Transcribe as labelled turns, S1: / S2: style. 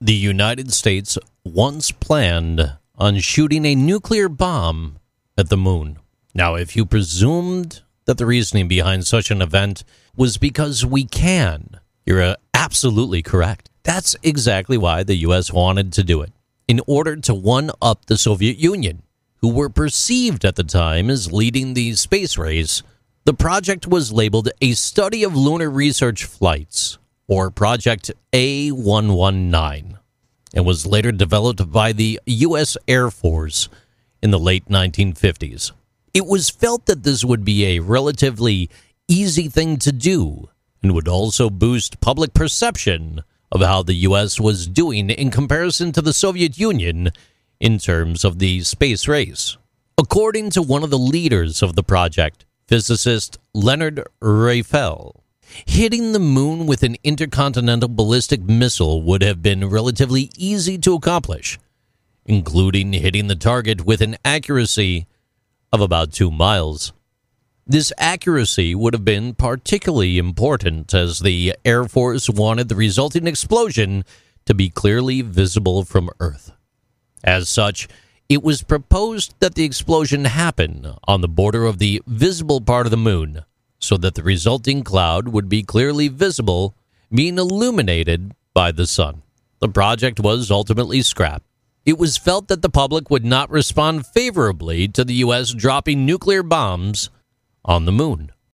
S1: The United States once planned on shooting a nuclear bomb at the moon. Now, if you presumed that the reasoning behind such an event was because we can, you're uh, absolutely correct. That's exactly why the U.S. wanted to do it, in order to one up the Soviet Union, who were perceived at the time as leading the space race. The project was labeled a study of lunar research flights or Project A119, and was later developed by the U.S. Air Force in the late 1950s. It was felt that this would be a relatively easy thing to do and would also boost public perception of how the U.S. was doing in comparison to the Soviet Union in terms of the space race. According to one of the leaders of the project, physicist Leonard Rafael, Hitting the moon with an intercontinental ballistic missile would have been relatively easy to accomplish, including hitting the target with an accuracy of about two miles. This accuracy would have been particularly important as the Air Force wanted the resulting explosion to be clearly visible from Earth. As such, it was proposed that the explosion happen on the border of the visible part of the moon so that the resulting cloud would be clearly visible, being illuminated by the sun. The project was ultimately scrapped. It was felt that the public would not respond favorably to the U.S. dropping nuclear bombs on the moon.